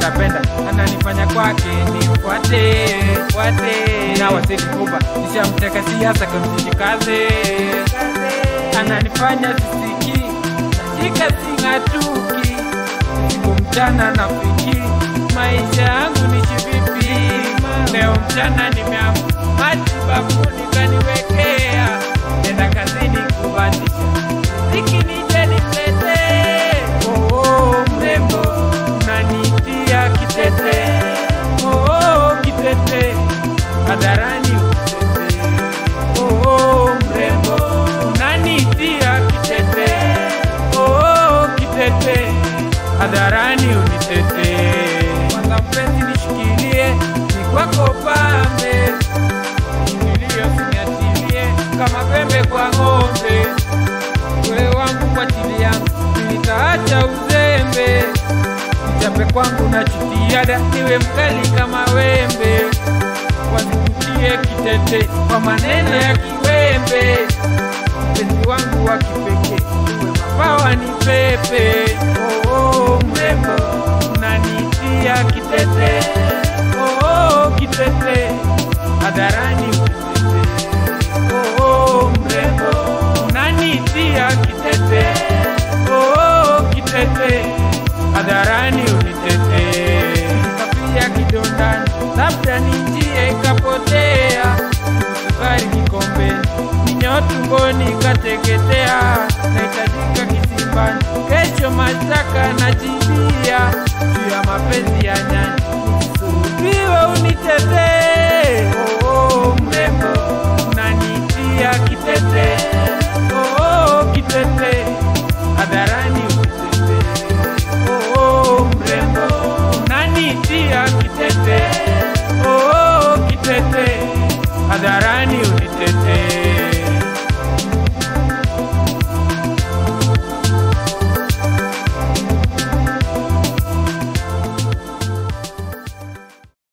napenda ananifanya kwake nifuate fuate. Na wasiti kuba nishamteka siasa kamsishikaze ananifanya sisiki katika sing'atuki. Siku mchana fiki maisha yangu ni chivipi leo mchana nimeamka matibabu nikaniwekea. Nenda kazini hadharani. Utete oh, oh, mrembo unanitia oh, oh, unitete. Kwanza mpenzi nishikilie ni kwako pambe shikilio siniatilie kama pembe kwa ng'ombe. Wewe wangu kwa ajili yangu nitaacha uzembe. Nichape kwangu na chitiada niwe mkali kama wembe wasikutie kitete kwa maneno ya kiwembe. Mpenzi wangu wa kipekee mapawa ni pepe. Oh, oh, mrembo unanitia kitete. Oh, oh, kitete hadharani oh, oh, kitete. Oh, oh, tumboni kateketea nahitajika kisimbani. Kesho mashtaka na jibia juu ya mapenzi ya nyani sulubiwe unitetee